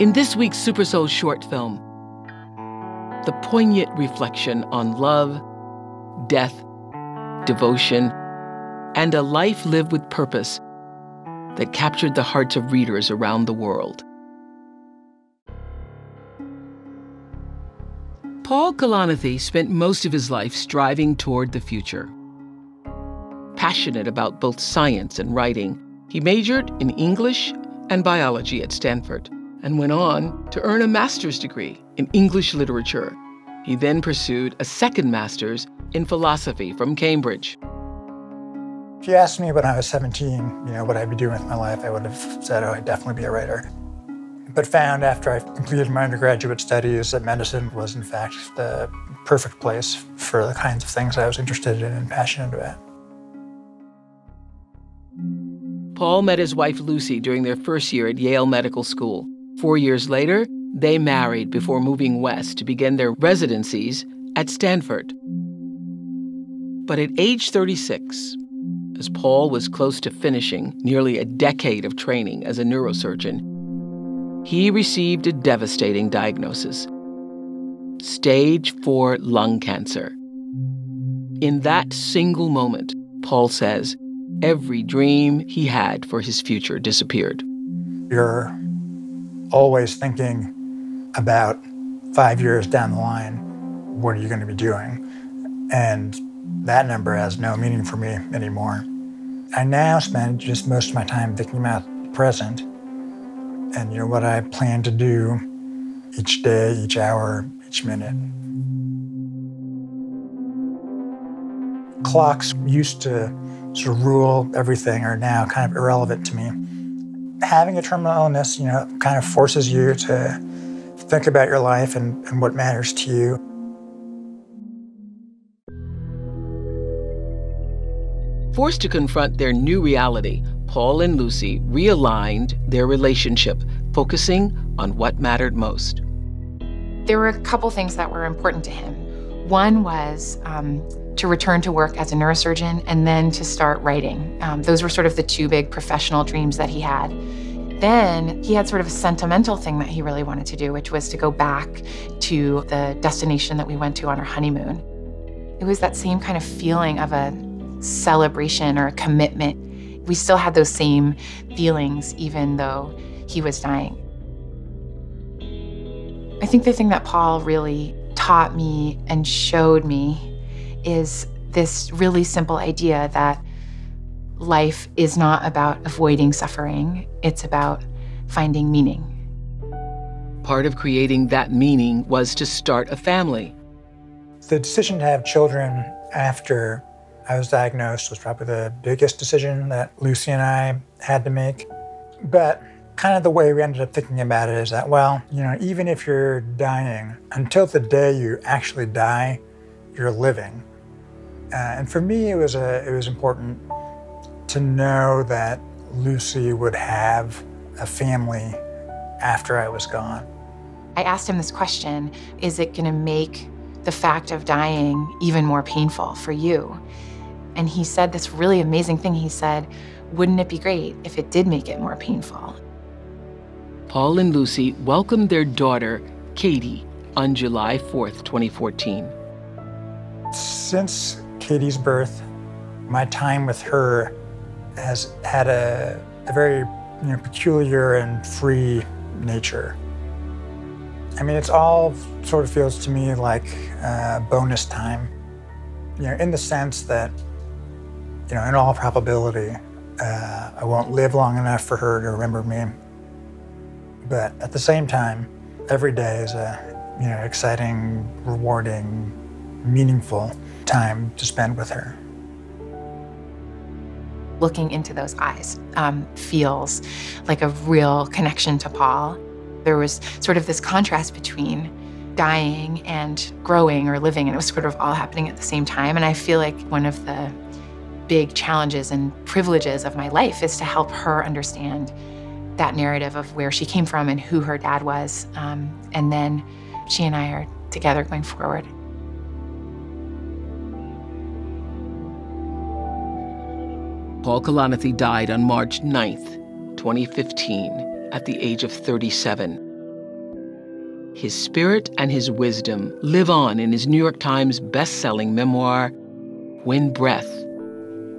In this week's Super Soul short film, the poignant reflection on love, death, devotion, and a life lived with purpose that captured the hearts of readers around the world. Paul Kalanithi spent most of his life striving toward the future. Passionate about both science and writing, he majored in English and biology at Stanford and went on to earn a master's degree in English literature. He then pursued a second master's in philosophy from Cambridge. If you asked me when I was 17, you know, what I'd be doing with my life, I would have said, oh, I'd definitely be a writer. But found after I completed my undergraduate studies that medicine was, in fact, the perfect place for the kinds of things I was interested in and passionate about. Paul met his wife Lucy during their first year at Yale Medical School. Four years later, they married before moving west to begin their residencies at Stanford. But at age 36, as Paul was close to finishing nearly a decade of training as a neurosurgeon, he received a devastating diagnosis stage 4 lung cancer. In that single moment, Paul says, every dream he had for his future disappeared. You're always thinking about five years down the line, what are you going to be doing? And that number has no meaning for me anymore. I now spend just most of my time thinking about the present and you know what I plan to do each day, each hour, each minute. Clocks used to sort of rule everything are now kind of irrelevant to me having a terminal illness, you know, kind of forces you to think about your life and, and what matters to you. Forced to confront their new reality, Paul and Lucy realigned their relationship, focusing on what mattered most. There were a couple things that were important to him. One was um, to return to work as a neurosurgeon and then to start writing. Um, those were sort of the two big professional dreams that he had. Then he had sort of a sentimental thing that he really wanted to do, which was to go back to the destination that we went to on our honeymoon. It was that same kind of feeling of a celebration or a commitment. We still had those same feelings, even though he was dying. I think the thing that Paul really taught me and showed me is this really simple idea that life is not about avoiding suffering, it's about finding meaning. Part of creating that meaning was to start a family. The decision to have children after I was diagnosed was probably the biggest decision that Lucy and I had to make. But kind of the way we ended up thinking about it is that, well, you know, even if you're dying, until the day you actually die, you're living. Uh, and for me, it was a, it was important to know that Lucy would have a family after I was gone. I asked him this question: Is it going to make the fact of dying even more painful for you? And he said this really amazing thing. He said, "Wouldn't it be great if it did make it more painful?" Paul and Lucy welcomed their daughter, Katie, on July 4th, 2014. Since Katie's birth, my time with her has had a, a very you know, peculiar and free nature. I mean, it's all sort of feels to me like uh, bonus time, you know, in the sense that, you know, in all probability, uh, I won't live long enough for her to remember me. But at the same time, every day is a, you know, exciting, rewarding, meaningful time to spend with her. Looking into those eyes um, feels like a real connection to Paul. There was sort of this contrast between dying and growing or living, and it was sort of all happening at the same time. And I feel like one of the big challenges and privileges of my life is to help her understand that narrative of where she came from and who her dad was. Um, and then she and I are together going forward. Paul Kalanithi died on March 9th, 2015, at the age of 37. His spirit and his wisdom live on in his New York Times best-selling memoir, When Breath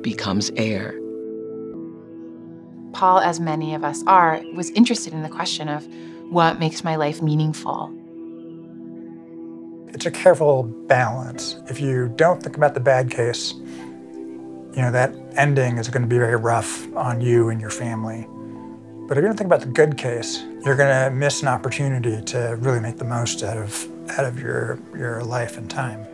Becomes Air. Paul, as many of us are, was interested in the question of what makes my life meaningful. It's a careful balance. If you don't think about the bad case, you know, that ending is going to be very rough on you and your family. But if you don't think about the good case, you're going to miss an opportunity to really make the most out of out of your your life and time.